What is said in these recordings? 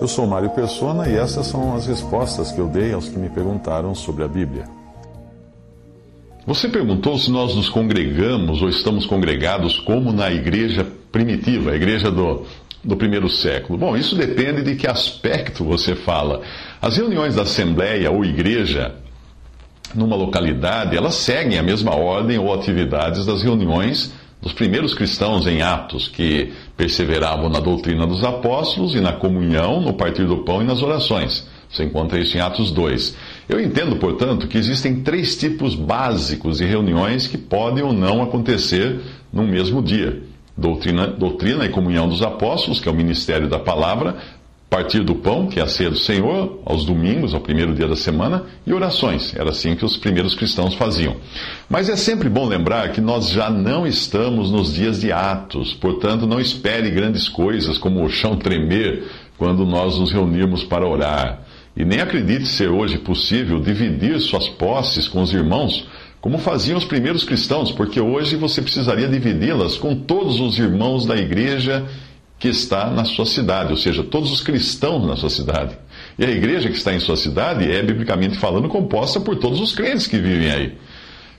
Eu sou Mário Persona e essas são as respostas que eu dei aos que me perguntaram sobre a Bíblia. Você perguntou se nós nos congregamos ou estamos congregados como na igreja primitiva, a igreja do, do primeiro século. Bom, isso depende de que aspecto você fala. As reuniões da assembleia ou igreja numa localidade, elas seguem a mesma ordem ou atividades das reuniões dos primeiros cristãos em Atos, que perseveravam na doutrina dos apóstolos e na comunhão, no partir do pão e nas orações. Você encontra isso em Atos 2. Eu entendo, portanto, que existem três tipos básicos de reuniões que podem ou não acontecer no mesmo dia. Doutrina, doutrina e comunhão dos apóstolos, que é o ministério da palavra, partir do pão, que é a ceia do Senhor, aos domingos, ao primeiro dia da semana, e orações. Era assim que os primeiros cristãos faziam. Mas é sempre bom lembrar que nós já não estamos nos dias de Atos, portanto, não espere grandes coisas como o chão tremer quando nós nos reunirmos para orar. E nem acredite ser hoje possível dividir suas posses com os irmãos como faziam os primeiros cristãos, porque hoje você precisaria dividi-las com todos os irmãos da igreja que está na sua cidade, ou seja, todos os cristãos na sua cidade. E a igreja que está em sua cidade é, biblicamente falando, composta por todos os crentes que vivem aí.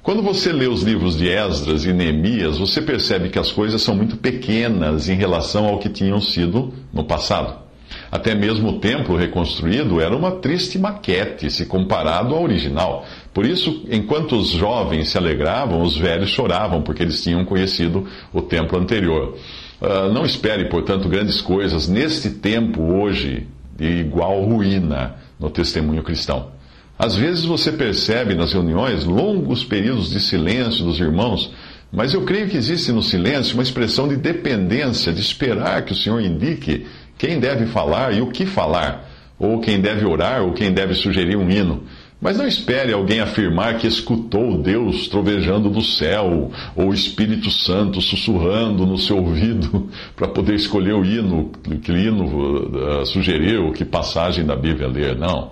Quando você lê os livros de Esdras e Neemias, você percebe que as coisas são muito pequenas em relação ao que tinham sido no passado. Até mesmo o templo reconstruído era uma triste maquete se comparado ao original. Por isso, enquanto os jovens se alegravam, os velhos choravam, porque eles tinham conhecido o templo anterior. Uh, não espere, portanto, grandes coisas neste tempo hoje de igual ruína no testemunho cristão. Às vezes você percebe nas reuniões longos períodos de silêncio dos irmãos, mas eu creio que existe no silêncio uma expressão de dependência, de esperar que o Senhor indique quem deve falar e o que falar, ou quem deve orar, ou quem deve sugerir um hino. Mas não espere alguém afirmar que escutou Deus trovejando do céu, ou o Espírito Santo sussurrando no seu ouvido para poder escolher o hino, que hino uh, sugeriu, que passagem da Bíblia ler. Não.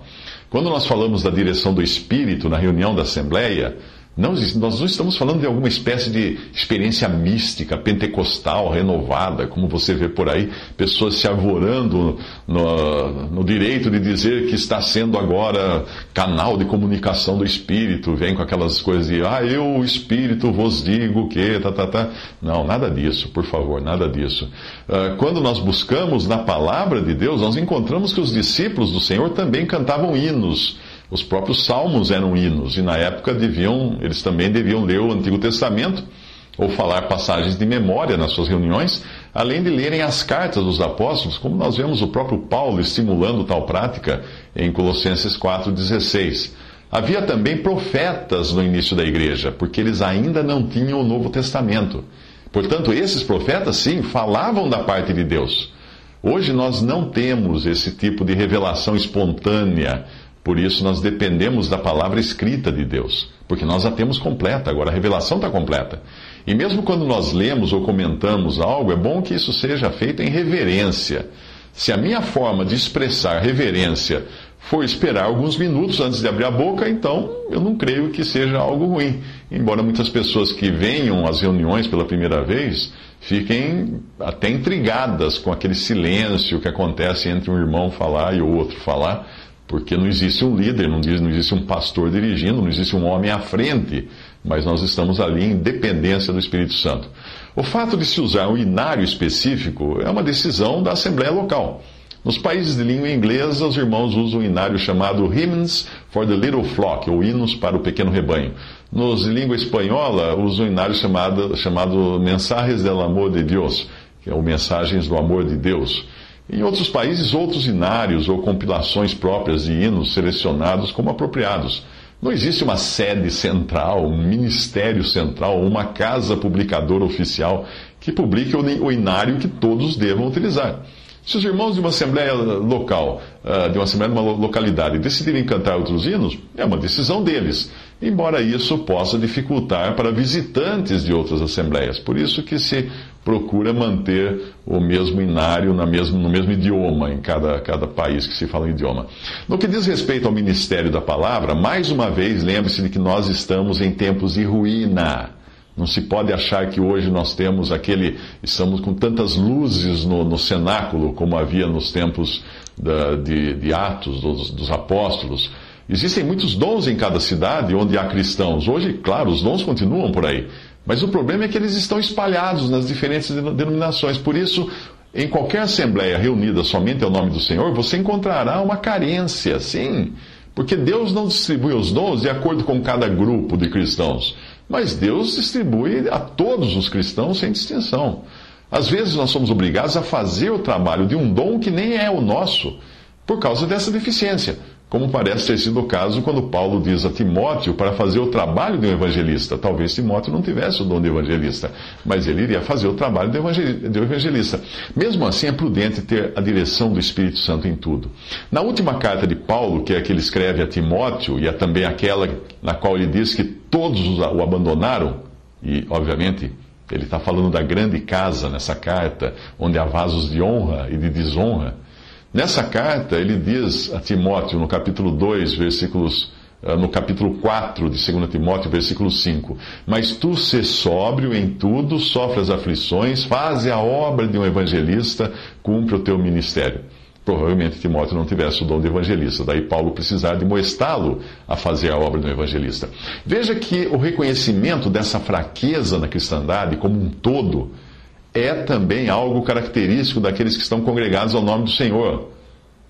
Quando nós falamos da direção do Espírito na reunião da Assembleia, não, nós não estamos falando de alguma espécie de experiência mística, pentecostal, renovada, como você vê por aí, pessoas se arvorando no, no, direito de dizer que está sendo agora canal de comunicação do Espírito, vem com aquelas coisas de, ah, eu, o Espírito, vos digo que, tá, tá, tá. Não, nada disso, por favor, nada disso. Uh, quando nós buscamos na palavra de Deus, nós encontramos que os discípulos do Senhor também cantavam hinos os próprios salmos eram hinos, e na época deviam, eles também deviam ler o Antigo Testamento ou falar passagens de memória nas suas reuniões, além de lerem as cartas dos apóstolos, como nós vemos o próprio Paulo estimulando tal prática em Colossenses 4,16. Havia também profetas no início da igreja, porque eles ainda não tinham o Novo Testamento. Portanto, esses profetas, sim, falavam da parte de Deus. Hoje nós não temos esse tipo de revelação espontânea por isso nós dependemos da palavra escrita de Deus, porque nós a temos completa, agora a revelação está completa. E mesmo quando nós lemos ou comentamos algo, é bom que isso seja feito em reverência. Se a minha forma de expressar reverência for esperar alguns minutos antes de abrir a boca, então eu não creio que seja algo ruim. Embora muitas pessoas que venham às reuniões pela primeira vez fiquem até intrigadas com aquele silêncio que acontece entre um irmão falar e o outro falar porque não existe um líder, não, existe um pastor dirigindo, não existe um homem à frente, mas nós estamos ali em dependência do Espírito Santo. O fato de se usar um inário específico é uma decisão da Assembleia Local. Nos países de língua inglesa, os irmãos usam um inário chamado Hymns for the Little Flock, ou hinos para o pequeno rebanho. Nos de língua espanhola, usam um inário chamado, chamado Mensajes del Amor de Dios, que é o Mensagens do Amor de Deus. Em outros países, outros inários ou compilações próprias de hinos selecionados como apropriados. Não existe uma sede central, um ministério central, uma casa publicadora oficial que publique o inário que todos devam utilizar. Se os irmãos de uma assembleia local, ah, de uma assembleia de uma localidade, decidirem cantar outros hinos, é uma decisão deles embora isso possa dificultar para visitantes de outras assembleias. Por isso que se procura manter o mesmo inário no mesmo, no mesmo idioma, em cada, cada país que se fala um idioma. No que diz respeito ao ministério da palavra, mais uma vez, lembre-se de que nós estamos em tempos de ruína. Não se pode achar que hoje nós temos aquele. Estamos com tantas luzes no, no cenáculo, como havia nos tempos da, de, de, Atos, dos, dos apóstolos. Existem muitos dons em cada cidade onde há cristãos. Hoje, claro, os dons continuam por aí. Mas o problema é que eles estão espalhados nas diferentes denominações. Por isso, em qualquer assembleia reunida somente ao nome do Senhor, você encontrará uma carência, sim. Porque Deus não distribui os dons de acordo com cada grupo de cristãos. Mas Deus distribui a todos os cristãos sem distinção. Às vezes nós somos obrigados a fazer o trabalho de um dom que nem é o nosso, por causa dessa deficiência como parece ter sido o caso quando Paulo diz a Timóteo para fazer o trabalho de um evangelista. Talvez Timóteo não tivesse o dom de evangelista, mas ele iria fazer o trabalho de evangelista. Mesmo assim, é prudente ter a direção do Espírito Santo em tudo. Na última carta de Paulo, que é a que ele escreve a Timóteo, e é também aquela na qual ele diz que todos o abandonaram, e obviamente ele está falando da grande casa nessa carta, onde há vasos de honra e de desonra. Nessa carta, ele diz a Timóteo, no capítulo 2, versículos eh, no capítulo 4 de 2 Timóteo, versículo 5. Mas tu se sóbrio em tudo, sofre as aflições, faze a obra de um evangelista, cumpre o teu ministério. Provavelmente Timóteo não tivesse o dom de evangelista, daí Paulo precisar de moestá-lo a fazer a obra de um evangelista. Veja que o reconhecimento dessa fraqueza na cristandade como um todo é também algo característico daqueles que estão congregados ao nome do Senhor.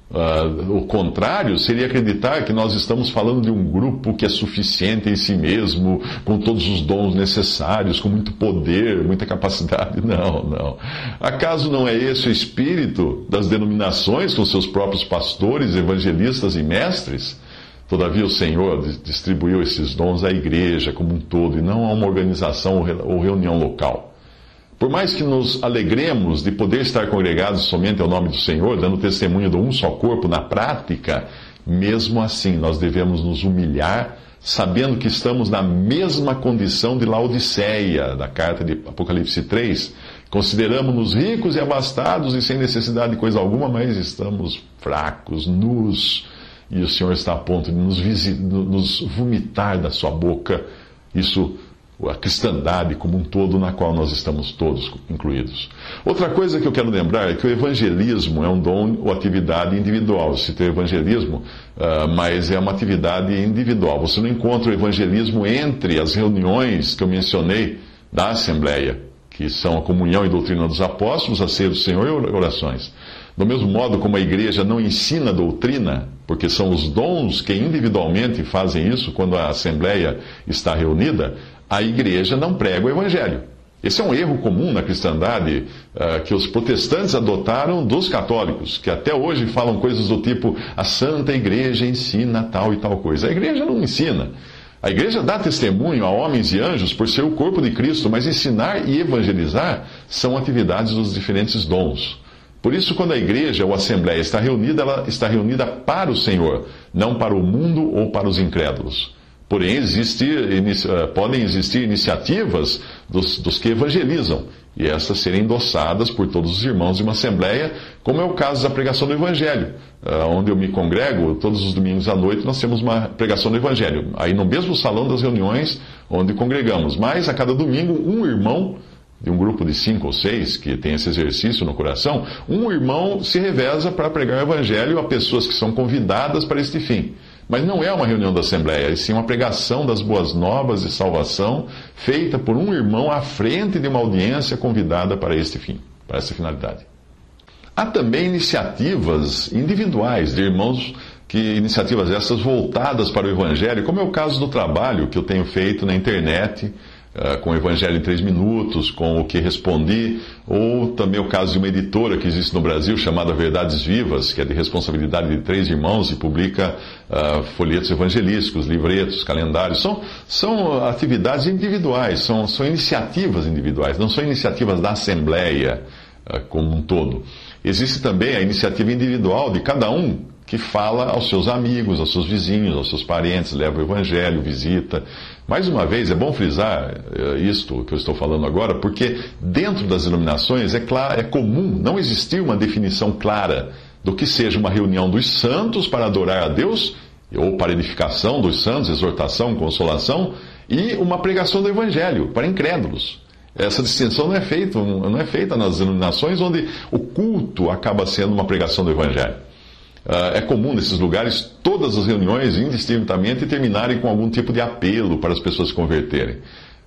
Uh, o contrário seria acreditar que nós estamos falando de um grupo que é suficiente em si mesmo, com todos os dons necessários, com muito poder, muita capacidade. Não, não. Acaso não é esse o espírito das denominações, com seus próprios pastores, evangelistas e mestres? Todavia, o Senhor distribuiu esses dons à igreja como um todo e não a uma organização ou reunião local. Por mais que nos alegremos de poder estar congregados somente ao nome do Senhor, dando testemunho de um só corpo na prática, mesmo assim nós devemos nos humilhar, sabendo que estamos na mesma condição de Laodiceia, da carta de Apocalipse 3. Consideramos-nos ricos e abastados e sem necessidade de coisa alguma, mas estamos fracos, nus, e o Senhor está a ponto de nos, nos vomitar da sua boca. Isso a cristandade como um todo, na qual nós estamos todos incluídos. Outra coisa que eu quero lembrar é que o evangelismo é um dom ou atividade individual. Se tem evangelismo, uh, mas é uma atividade individual. Você não encontra o evangelismo entre as reuniões que eu mencionei da Assembleia, que são a comunhão e doutrina dos apóstolos, a ceia do Senhor e orações. Do mesmo modo como a igreja não ensina doutrina, porque são os dons que individualmente fazem isso quando a Assembleia está reunida, a igreja não prega o evangelho. Esse é um erro comum na cristandade uh, que os protestantes adotaram dos católicos, que até hoje falam coisas do tipo: a Santa Igreja ensina tal e tal coisa. A igreja não ensina. A igreja dá testemunho a homens e anjos por ser o corpo de Cristo, mas ensinar e evangelizar são atividades dos diferentes dons. Por isso, quando a igreja ou a assembleia está reunida, ela está reunida para o Senhor, não para o mundo ou para os incrédulos. Porém, existir, eh, podem existir iniciativas dos, dos, que evangelizam, e essas serem endossadas por todos os irmãos de uma assembleia, como é o caso da pregação do Evangelho, eh, onde eu me congrego, todos os domingos à noite nós temos uma pregação do Evangelho, aí no mesmo salão das reuniões onde congregamos. Mas a cada domingo, um irmão de um grupo de cinco ou seis que tem esse exercício no coração, um irmão se reveza para pregar o Evangelho a pessoas que são convidadas para este fim. Mas não é uma reunião da Assembleia, e sim uma pregação das boas novas de salvação, feita por um irmão à frente de uma audiência convidada para este fim, para essa finalidade. Há também iniciativas individuais de irmãos que iniciativas essas voltadas para o evangelho, como é o caso do trabalho que eu tenho feito na internet, com o Evangelho em Três Minutos, com o que respondi, ou também o caso de uma editora que existe no Brasil chamada Verdades Vivas, que é de responsabilidade de três irmãos e publica uh, folhetos evangelísticos, livretos, calendários. São, são atividades individuais, são, são iniciativas individuais, não são iniciativas da Assembleia uh, como um todo. Existe também a iniciativa individual de cada um que fala aos seus amigos, aos seus vizinhos, aos seus parentes, leva o evangelho, visita. Mais uma vez, é bom frisar uh, isto que eu estou falando agora, porque dentro das denominações é, claro, é comum não existir uma definição clara do que seja uma reunião dos santos para adorar a Deus, ou para edificação dos santos, exortação, consolação, e uma pregação do Evangelho para incrédulos. Essa distinção não é feita, não é feita nas denominações onde o culto acaba sendo uma pregação do Evangelho. Ah, é comum nesses lugares todas as reuniões, indistintamente, terminarem com algum tipo de apelo para as pessoas se converterem.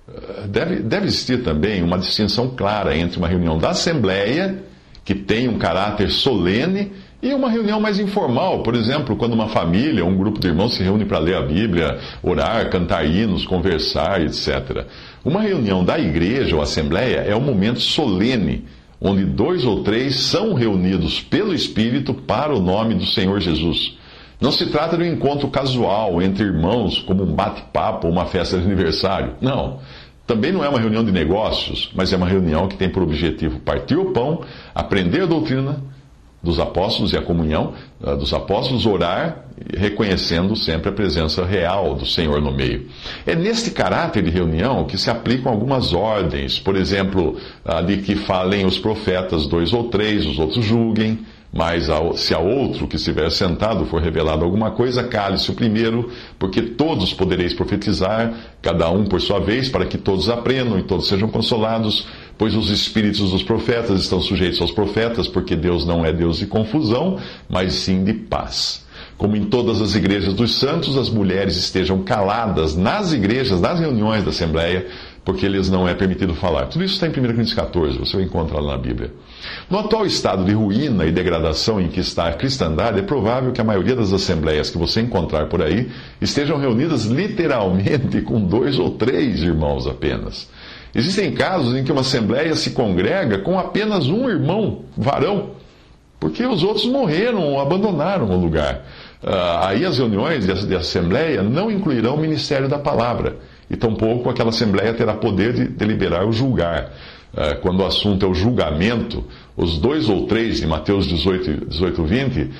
Ah, deve, deve existir também uma distinção clara entre uma reunião da Assembleia, que tem um caráter solene, e uma reunião mais informal, por exemplo, quando uma família, um grupo de irmãos se reúne para ler a Bíblia, orar, cantar hinos, conversar, etc. Uma reunião da igreja ou assembleia é um momento solene, onde dois ou três são reunidos pelo Espírito para o nome do Senhor Jesus. Não se trata de um encontro casual entre irmãos, como um bate-papo ou uma festa de aniversário. Não. Também não é uma reunião de negócios, mas é uma reunião que tem por objetivo partir o pão, aprender a doutrina, dos apóstolos e a comunhão uh, dos apóstolos, orar, reconhecendo sempre a presença real do Senhor no meio. É neste caráter de reunião que se aplicam algumas ordens, por exemplo, uh, de que falem os profetas dois ou três, os outros julguem. Mas se a outro que estiver sentado for revelado alguma coisa, cale-se o primeiro, porque todos podereis profetizar, cada um por sua vez, para que todos aprendam e todos sejam consolados, pois os espíritos dos profetas estão sujeitos aos profetas, porque Deus não é Deus de confusão, mas sim de paz. Como em todas as igrejas dos santos, as mulheres estejam caladas nas igrejas, nas reuniões da Assembleia, porque lhes não é permitido falar. Tudo isso está em 1 Coríntios 14, você vai encontrar lá na Bíblia. No atual estado de ruína e degradação em que está a cristandade, é provável que a maioria das assembleias que você encontrar por aí estejam reunidas literalmente com dois ou três irmãos apenas. Existem casos em que uma assembleia se congrega com apenas um irmão, varão, porque os outros morreram ou abandonaram o lugar. Uh, aí as reuniões de, assembleia não incluirão o ministério da palavra e tampouco aquela Assembleia terá poder de deliberar ou julgar. É, quando o assunto é o julgamento, os dois ou três, em Mateus 18, 18 20,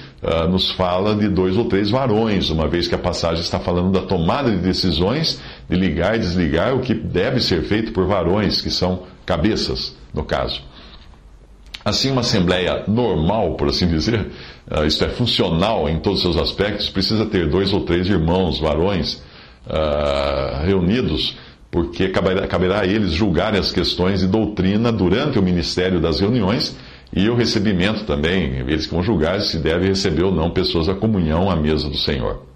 nos fala de dois ou três varões, uma vez que a passagem está falando da tomada de decisões, de ligar e desligar, o que deve ser feito por varões, que são cabeças, no caso. Assim, uma assembleia normal, por assim dizer, uh, isto é, funcional em todos os seus aspectos, precisa ter dois ou três irmãos, varões, uh, reunidos, porque caberá, caberá a eles julgarem as questões de doutrina durante o ministério das reuniões e o recebimento também. Eles que vão julgar se deve receber ou não pessoas à comunhão à mesa do Senhor.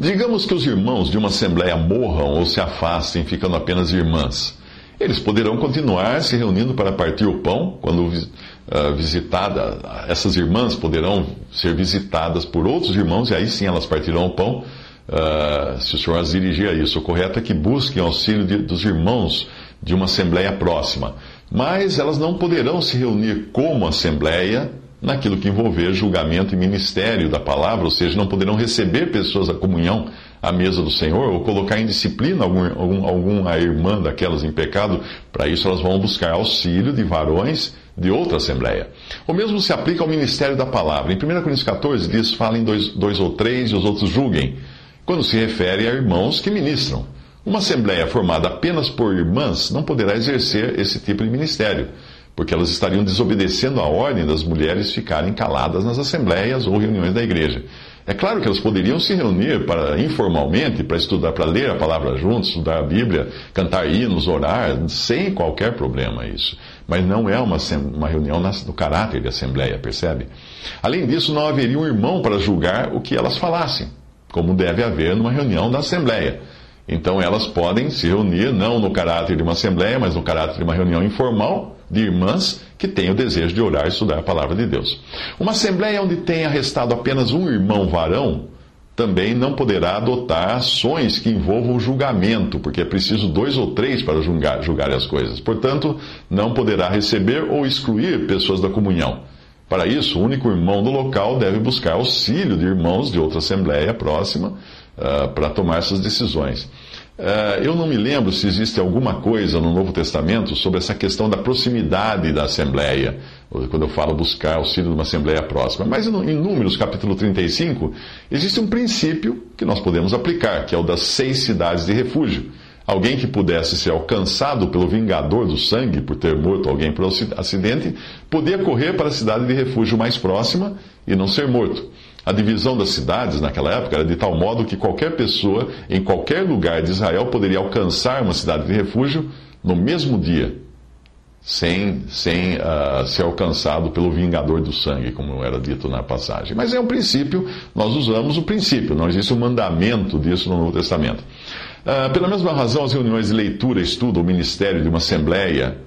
Digamos que os irmãos de uma assembleia morram ou se afastem, ficando apenas irmãs. Eles poderão continuar se reunindo para partir o pão, quando uh, visitada, essas irmãs poderão ser visitadas por outros irmãos, e aí sim elas partirão o pão uh, se o senhor as dirigir a isso. O correto é que busquem auxílio de, dos irmãos de uma assembleia próxima. Mas elas não poderão se reunir como assembleia naquilo que envolver julgamento e ministério da palavra, ou seja, não poderão receber pessoas à comunhão à mesa do Senhor, ou colocar em disciplina algum, algum, alguma irmã daquelas em pecado. Para isso, elas vão buscar auxílio de varões de outra assembleia. O mesmo se aplica ao ministério da palavra. Em 1 Coríntios 14 diz: falem dois, dois ou três e os outros julguem quando se refere a irmãos que ministram. Uma assembleia formada apenas por irmãs não poderá exercer esse tipo de ministério, porque elas estariam desobedecendo a ordem das mulheres ficarem caladas nas assembleias ou reuniões da igreja. É claro que elas poderiam se reunir para, informalmente para estudar, para ler a palavra juntos, estudar a Bíblia, cantar hinos, orar, sem qualquer problema isso. Mas não é uma, uma reunião no caráter de assembleia, percebe? Além disso, não haveria um irmão para julgar o que elas falassem como deve haver numa reunião da Assembleia. Então elas podem se reunir não no caráter de uma Assembleia, mas no caráter de uma reunião informal de irmãs que têm o desejo de orar e estudar a palavra de Deus. Uma Assembleia onde tenha restado apenas um irmão varão também não poderá adotar ações que envolvam julgamento, porque é preciso dois ou três para julgar, julgar as coisas. Portanto, não poderá receber ou excluir pessoas da comunhão. Para isso, o único irmão do local deve buscar auxílio de irmãos de outra assembleia próxima uh, para tomar essas decisões. Uh, eu não me lembro se existe alguma coisa no Novo Testamento sobre essa questão da proximidade da assembleia, quando eu falo buscar auxílio de uma assembleia próxima. Mas em Números capítulo 35, existe um princípio que nós podemos aplicar, que é o das seis cidades de refúgio. Alguém que pudesse ser alcançado pelo vingador do sangue por ter morto alguém por acidente, podia correr para a cidade de refúgio mais próxima e não ser morto. A divisão das cidades naquela época era de tal modo que qualquer pessoa em qualquer lugar de Israel poderia alcançar uma cidade de refúgio no mesmo dia, sem, sem uh, ser alcançado pelo vingador do sangue, como era dito na passagem. Mas é um princípio, nós usamos o princípio, não existe um mandamento disso no Novo Testamento. Uh, pela mesma razão, as reuniões de leitura, estudo ou ministério de uma assembleia,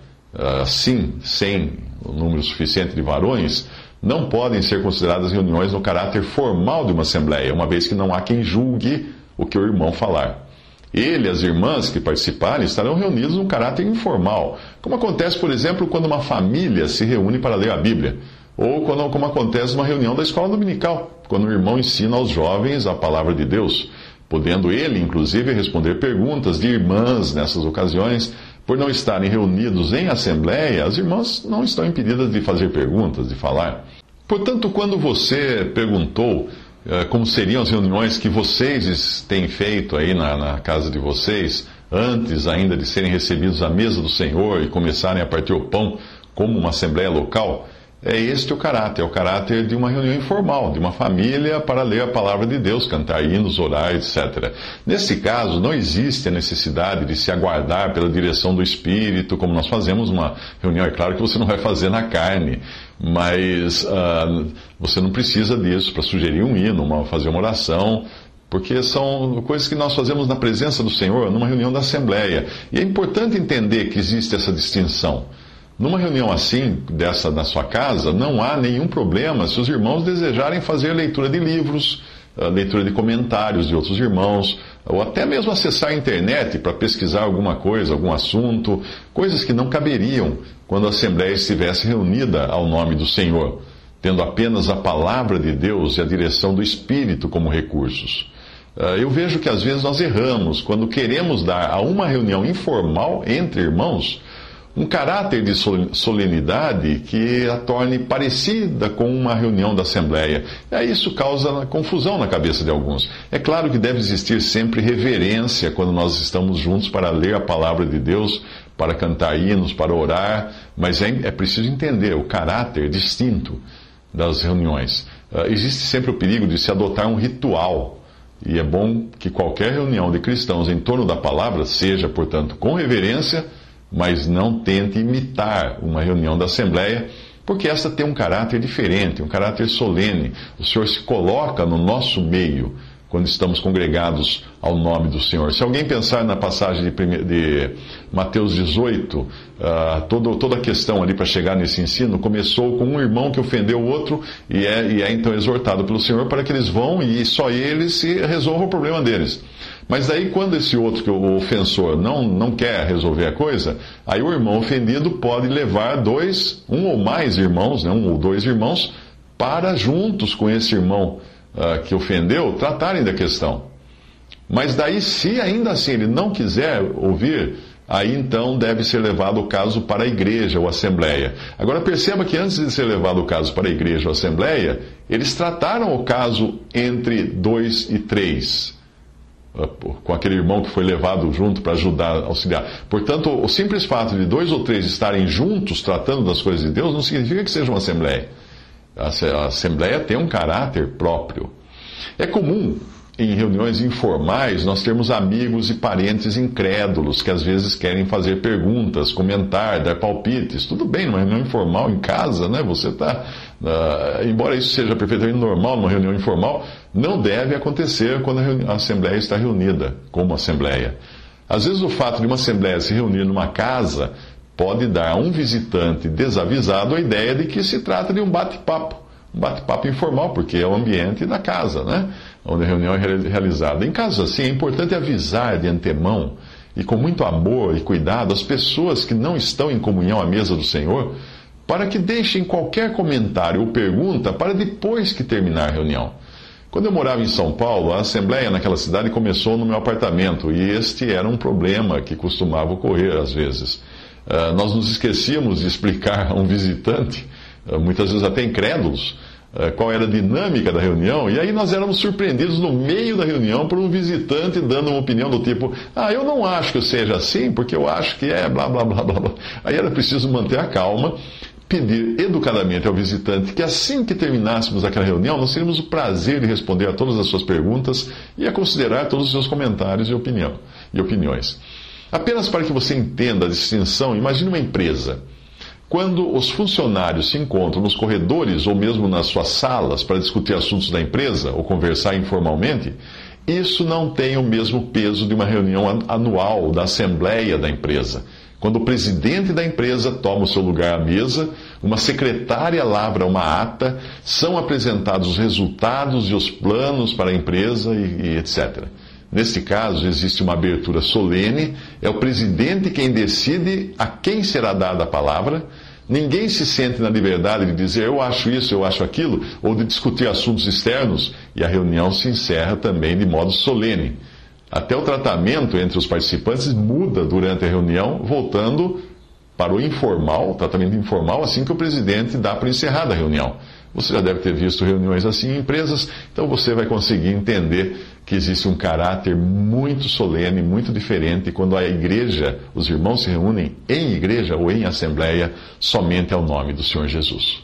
assim, sem o número suficiente de varões, não podem ser consideradas reuniões no caráter formal de uma assembleia, uma vez que não há quem julgue o que o irmão falar. Ele e as irmãs que participarem estarão reunidos num caráter informal, como acontece, por exemplo, quando uma família se reúne para ler a Bíblia, ou quando, como acontece numa reunião da escola dominical, quando o irmão ensina aos jovens a palavra de Deus, podendo ele, inclusive, responder perguntas de irmãs nessas ocasiões, por não estarem reunidos em assembleia, as irmãs não estão impedidas de fazer perguntas, de falar. Portanto, quando você perguntou uh, como seriam as reuniões que vocês têm feito aí na, na casa de vocês, antes ainda de serem recebidos à mesa do Senhor e começarem a partir o pão como uma assembleia local, é este o caráter, é o caráter de uma reunião informal, de uma família para ler a palavra de Deus, cantar hinos, orar, etc. Nesse caso, não existe a necessidade de se aguardar pela direção do Espírito, como nós fazemos uma reunião. É claro que você não vai fazer na carne, mas uh, você não precisa disso para sugerir um hino, uma, fazer uma oração, porque são coisas que nós fazemos na presença do Senhor, numa reunião da Assembleia. E é importante entender que existe essa distinção. Numa reunião assim, dessa na sua casa, não há nenhum problema se os irmãos desejarem fazer leitura de livros, ah, leitura de comentários de outros irmãos, ou até mesmo acessar a internet para pesquisar alguma coisa, algum assunto, coisas que não caberiam quando a Assembleia estivesse reunida ao nome do Senhor, tendo apenas a palavra de Deus e a direção do Espírito como recursos. Ah, eu vejo que às vezes nós erramos quando queremos dar a uma reunião informal entre irmãos um caráter de solenidade que a torne parecida com uma reunião da Assembleia. E isso causa confusão na cabeça de alguns. É claro que deve existir sempre reverência quando nós estamos juntos para ler a palavra de Deus, para cantar hinos, para orar, mas é, é preciso entender o caráter distinto das reuniões. Uh, existe sempre o perigo de se adotar um ritual. E é bom que qualquer reunião de cristãos em torno da palavra seja, portanto, com reverência mas não tente imitar uma reunião da Assembleia, porque essa tem um caráter diferente, um caráter solene. O Senhor se coloca no nosso meio quando estamos congregados ao nome do Senhor. Se alguém pensar na passagem de, de Mateus 18, uh, todo, toda a questão ali para chegar nesse ensino começou com um irmão que ofendeu o outro e é, e é então exortado pelo Senhor para que eles vão e só eles se resolvam o problema deles. Mas daí, quando esse outro, que o ofensor, não, não quer resolver a coisa, aí o irmão ofendido pode levar dois, um ou mais irmãos, né, um ou dois irmãos, para juntos com esse irmão uh, que ofendeu, tratarem da questão. Mas daí, se ainda assim ele não quiser ouvir, aí então deve ser levado o caso para a igreja ou assembleia. Agora perceba que antes de ser levado o caso para a igreja ou assembleia, eles trataram o caso entre dois e três. Ah, com aquele irmão que foi levado junto para ajudar, auxiliar. Portanto, o simples fato de dois ou três estarem juntos tratando das coisas de Deus não significa que seja uma assembleia. A assembleia tem um caráter próprio. É comum em reuniões informais, nós temos amigos e parentes incrédulos que às vezes querem fazer perguntas, comentar, dar palpites. Tudo bem, numa reunião informal em casa, né? Você está. Uh, embora isso seja perfeitamente normal numa reunião informal, não deve acontecer quando a, a Assembleia está reunida como Assembleia. Às vezes o fato de uma Assembleia se reunir numa casa pode dar a um visitante desavisado a ideia de que se trata de um bate-papo. Um bate-papo informal, porque é o ambiente da casa, né? onde a reunião é realizada. Em casos assim, é importante avisar de antemão e com muito amor e cuidado as pessoas que não estão em comunhão à mesa do Senhor, para que deixem qualquer comentário ou pergunta para depois que terminar a reunião. Quando eu morava em São Paulo, a assembleia naquela cidade começou no meu apartamento e este era um problema que costumava ocorrer às vezes. Uh, nós nos esquecíamos de explicar a um visitante, uh, muitas vezes até incrédulos, eh, qual era a dinâmica da reunião, e aí nós éramos surpreendidos no meio da reunião por um visitante dando uma opinião do tipo: Ah, eu não acho que seja assim, porque eu acho que é blá blá blá blá blá. Aí era preciso manter a calma, pedir educadamente ao visitante que assim que terminássemos aquela reunião, nós teríamos o prazer de responder a todas as suas perguntas e a considerar todos os seus comentários e, opinião, e opiniões. Apenas para que você entenda a distinção, imagine uma empresa. Quando os funcionários se encontram nos corredores ou mesmo nas suas salas para discutir assuntos da empresa ou conversar informalmente, isso não tem o mesmo peso de uma reunião anual da assembleia da empresa quando o presidente da empresa toma o seu lugar à mesa, uma secretária lavra uma ata, são apresentados os resultados e os planos para a empresa e, e etc. Neste caso, existe uma abertura solene, é o presidente quem decide a quem será dada a palavra. Ninguém se sente na liberdade de dizer eu acho isso, eu acho aquilo, ou de discutir assuntos externos, e a reunião se encerra também de modo solene. Até o tratamento entre os participantes muda durante a reunião, voltando para o informal, tratamento informal, assim que o presidente dá para encerrar a reunião. Você já deve ter visto reuniões assim em empresas, então você vai conseguir entender que existe um caráter muito solene, muito diferente quando a igreja, os irmãos se reúnem em igreja ou em assembleia somente ao nome do Senhor Jesus.